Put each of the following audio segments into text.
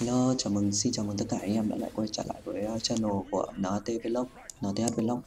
Hello, chào mừng, xin chào mừng tất cả anh em đã lại quay trở lại với uh, channel của NT Vlog, NTH Vlog.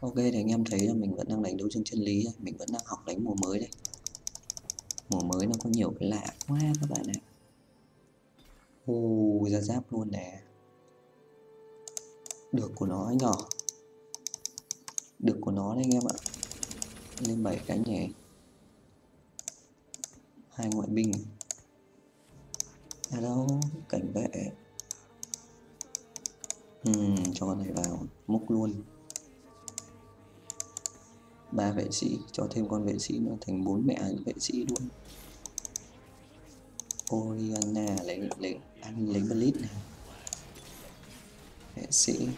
Ok thì anh em thấy là mình vẫn đang đánh đấu trường chân lý, mình vẫn đang học đánh mùa mới đây. Mùa mới nó có nhiều cái lạ quá các bạn ạ. Ồ, ra giáp luôn nè. Được của nó nhỏ. Được của nó đấy anh em ạ. Lên 7 cái nhẹ. Hai ngoại binh Hello, cảnh vệ. Uhm, Cho con này vào Múc luôn. Ba vệ sĩ Cho thêm con vệ sĩ nó thành bốn mẹ vệ sĩ luôn. Oriana lấy lấy anh lấy Blitz này. Vệ sĩ.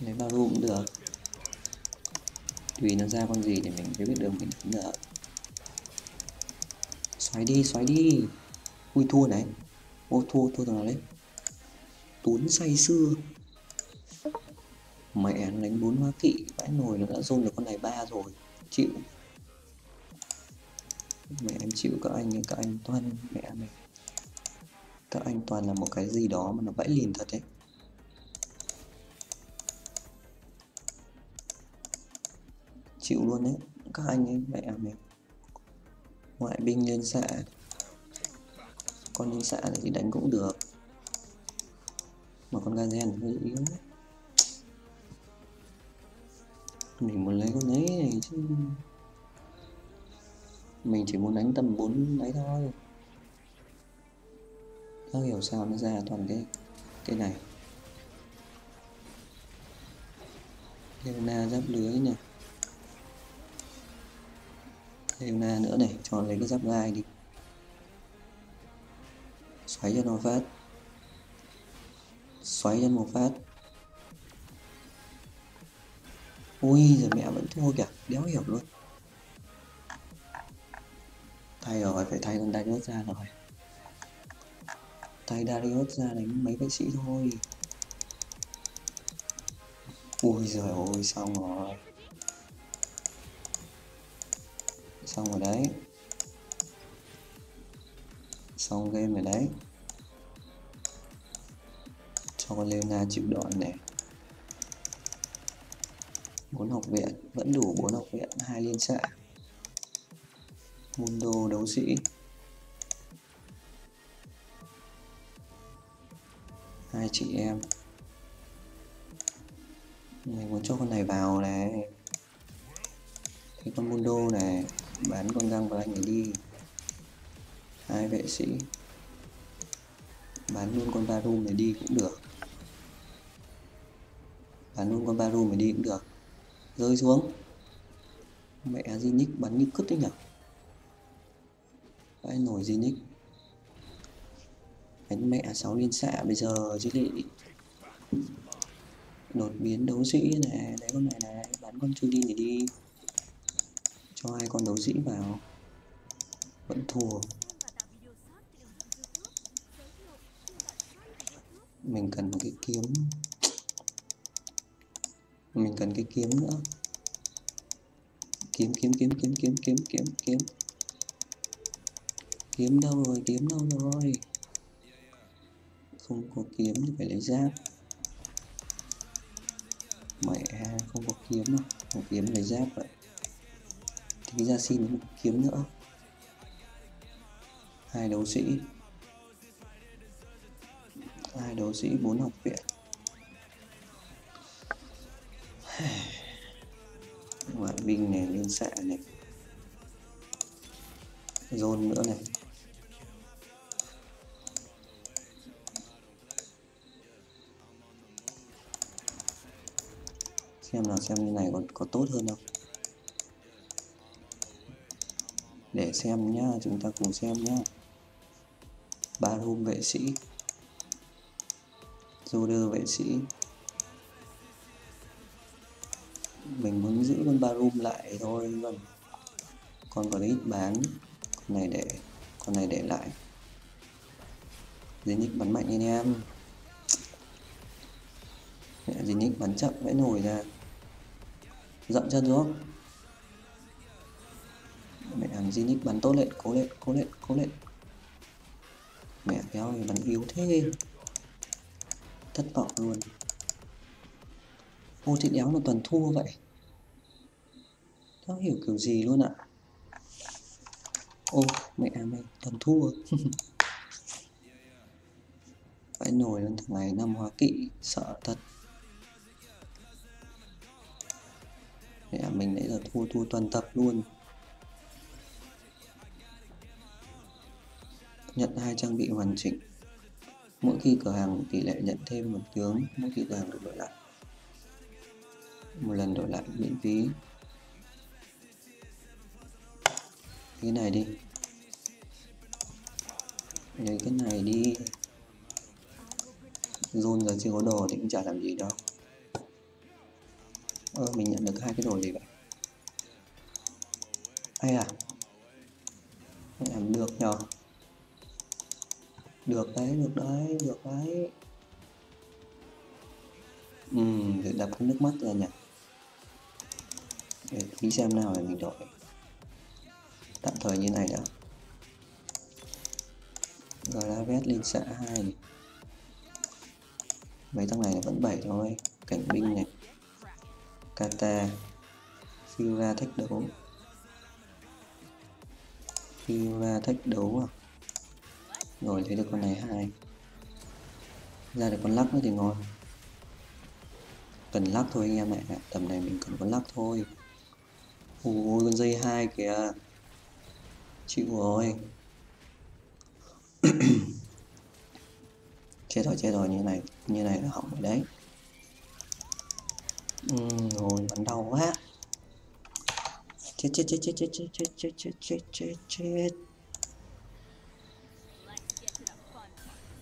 Lấy Baru cũng được. Tùy nó ra con gì để mình mới biết được mình cũng được xoáy đi xoáy đi. Ui, thua này. Ô, thua thua thằng nào đấy? Tuấn say xưa. Mẹ nó đánh bốn hoa kỵ vãi nồi nó đã dồn được con này ba rồi. Chịu. Mẹ em chịu, các anh các anh toàn mẹ mày các anh toàn là một cái gì đó mà nó vãi liền thật đấy. Chịu luôn đấy, các anh ấy, mẹ mày ngoại binh lên xạ con lên xạ này thì đánh cũng được. Mà con gazen hơi yếu. Mình muốn lấy con ấy này chứ. Mình chỉ muốn đánh tầm 4 đấy thôi. Không hiểu sao nó ra toàn cái cái này. Leona giáp lưới này thêm na nữa này, cho lấy cái giáp gai đi. Xoáy cho nó phát. Xoáy cho một phát. Ui, giờ mẹ vẫn thua kìa, đéo hiểu luôn. Thay rồi, phải thay con Darius ra rồi. Thay Darius ra đánh mấy vệ sĩ thôi. Ui giời ơi, xong rồi. Xong rồi đấy. Xong game rồi đấy. Cho con Leona chịu đòn này. Bốn học viện, vẫn đủ bốn học viện, hai liên xạ Mundo đấu sĩ. Hai chị em. Mình muốn cho con này vào này. Cái con Mundo này bán con găng và anh ấy đi. Hai vệ sĩ. Bán luôn con barum này đi cũng được. Bán luôn con barum này đi cũng được. Rơi xuống. Mẹ Zinix bắn như cứt đấy nhở? Vãi nổi Zinix đánh mẹ sáu liên xạ bây giờ chứ lị đột biến đấu sĩ này. Đấy con này này, bắn con chưa đi này đi cho hai con đấu sĩ vào. Vẫn thua. Mình cần một cái kiếm. Mình cần cái kiếm nữa. Kiếm kiếm kiếm kiếm kiếm kiếm kiếm kiếm. Kiếm đâu rồi? Kiếm đâu rồi? Không có kiếm thì phải lấy giáp. Mẹ, không có kiếm đâu không kiếm, lấy giáp vậy thì ra xin một kiếm nữa. Hai đấu sĩ. Hai đấu sĩ, bốn học viện. Ngoại binh này, liên xạ này. Dồn nữa này. Xem nào, xem như này có có tốt hơn không? Để xem nhá, chúng ta cùng xem nhá. Ba hôm vệ sĩ. Joder vệ sĩ. Mình muốn giữ con ba room lại thôi còn con còn ít bán. Con này để, con này để lại. Zenix bắn mạnh anh em. Mẹ Zenix bắn chậm vẽ nổi ra. Dậm chân xuống thằng Zenith bắn tốt lên, cố lên cố lên cố lên. Mẹ kéo này bắn yếu thế. Thất vọng luôn. Ô, chị đéo là toàn thua vậy. Không hiểu kiểu gì luôn ạ. Ô, mẹ mày toàn thua. Phải nổi lên thằng này, năm hóa kỵ, sợ thật. Mẹ mình nãy giờ thua thua toàn tập luôn. Nhận hai trang bị hoàn chỉnh. Mỗi khi cửa hàng tỷ lệ nhận thêm một tướng, mỗi khi cửa hàng được đổi lại. Một lần đổi lại miễn phí. Cái này đi. Lấy cái này đi. Run giờ chưa có đồ thì cũng chả làm gì đâu. Ơ, mình nhận được hai cái đồ gì vậy? Ai à? Làm được nhờ được đấy được đấy được đấy. Ừ để đập cái nước mắt ra nhỉ. Để tí xem nào để mình đổi. Tạm thời như này đã. Rồi La Vét lên xã 2 mấy thằng này vẫn 7 thôi. Cảnh binh này. Kata. Fiora thách đấu. Fiora thách đấu à? Rồi thấy được con này hai ra được con lắc nữa thì ngon cần lắc thôi anh em ạ tầm này mình cần con lắc thôi ui con dây hai kìa chịu rồi chết rồi chết rồi như này như này là hỏng rồi đấy ừ, rồi bắn đau quá chết chết chết chết chết chết chết chết chết chết chết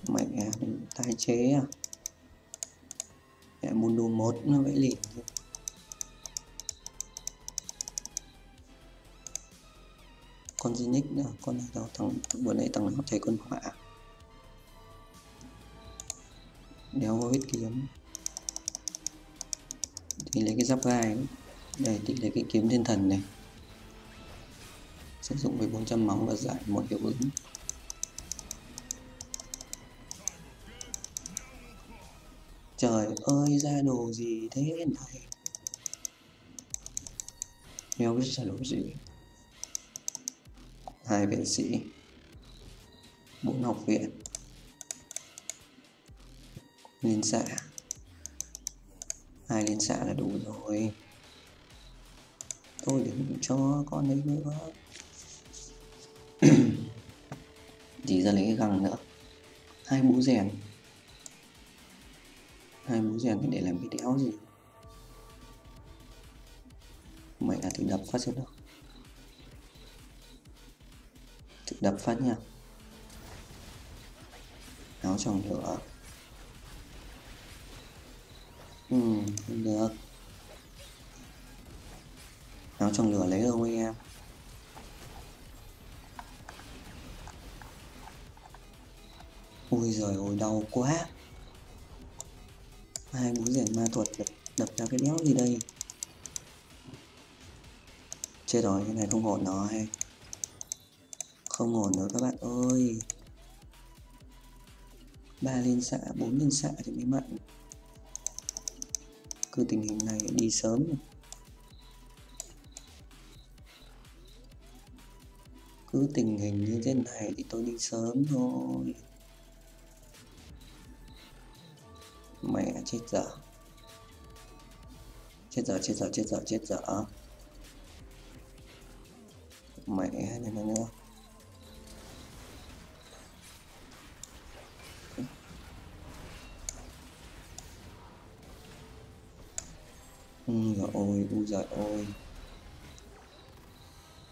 mẹ à, tái chế à. Mẹ muốn đồ một nó vẽ liền con Zinix nữa, con này đâu thằng vừa nãy thằng nó thấy con họa. Đéo có huyết kiếm. Thì lấy cái giáp gai đây, thì lấy cái kiếm thiên thần này. Sử dụng với 400 máu và giải một hiệu ứng. Trời ơi, ra đồ gì thế này Nếu biết ra đồ gì? Hai viện sĩ, bốn học viện, liên xã. Hai liên xã là đủ rồi. Tôi đừng cho con ấy nữa chỉ ra lấy cái găng nữa. Hai bú rèn hai mũi rèn để làm cái đéo gì? Mày là thử đập phát xem đâu. Tự đập phát nha. Áo tròn lửa. Ừ không được. Áo tròn lửa lấy đâu anh em? Ui giời ôi đau quá hai mũi rèn ma thuật đập, đập ra cái đéo gì đây? Chết rồi cái này không ổn nó hay không ổn rồi các bạn ơi. Ba liên xạ bốn liên xạ thì mới mạnh. Cứ tình hình này đi sớm. Cứ tình hình như thế này thì tôi đi sớm thôi. Mẹ chết dở. Chết dở chết dở chết dở chết dở. Mẹ này nữa ừ, Ui giời ôi, ui giời ôi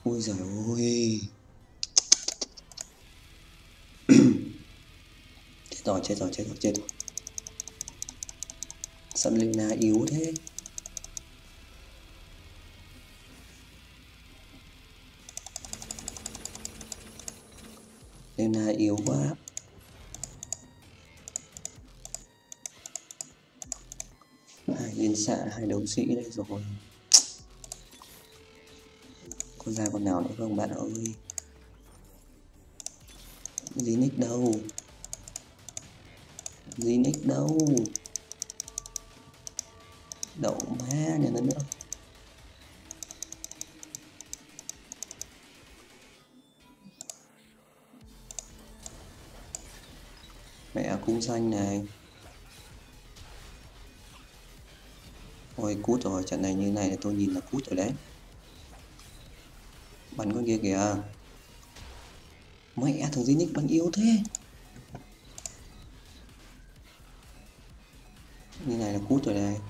Ui giời ôi Chết rồi, chết rồi, chết rồi, chết rồi. Sao Lina yếu thế. Lina yếu quá. Hai yên xạ, hai đấu sĩ đây rồi. Có ra con nào nữa không, bạn ơi? Zinix đâu? Zinix đâu? Đậu má nhà nó nữa. Mẹ cung xanh này. Ôi, cút rồi, trận này như này là tôi nhìn là cút rồi đấy. Bắn con kia kìa. Mẹ, thằng Zinix bắn yếu thế. Như này là cút rồi này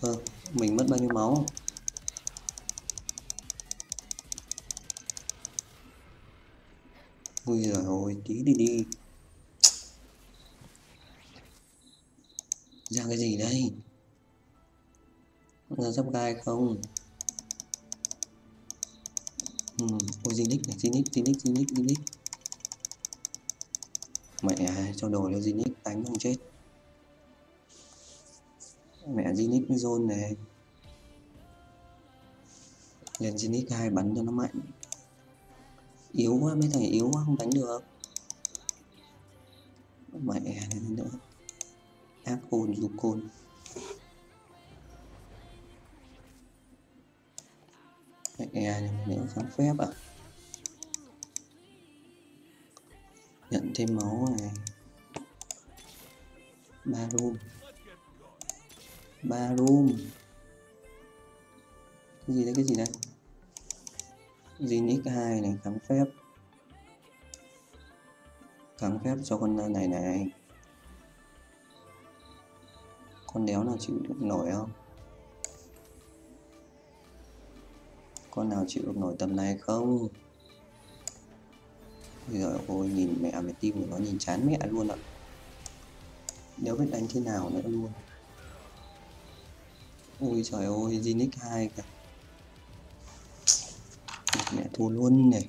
vâng mình mất bao nhiêu máu? Ui giời ơi, tí đi đi. Ra cái gì đây? Ra sắp gai không? Ừ. ôi Zinix này Zinix Zinix Zinix Zinix mẹ, cho đồ cho Zinix đánh không chết mẹ Zinix zone này. Lên Zenith hai bắn cho nó mạnh. Yếu quá, mấy thằng yếu quá, không đánh được. Mẹ này nữa. Ác ôn dục côn mẹ này nữa kháng phép à nhận thêm máu này. Ba luôn ba room. Cái gì đấy, cái gì đấy? Zinix 2 này kháng phép. Kháng phép cho con này này. Con đéo nào chịu được nổi không? Con nào chịu được nổi tầm này không? Bây giờ ôi, nhìn mẹ mẹ tim của nó nhìn chán mẹ luôn ạ. Nếu biết đánh thế nào nữa luôn ui trời ơi Zinix 2 kìa. Mẹ thua luôn này.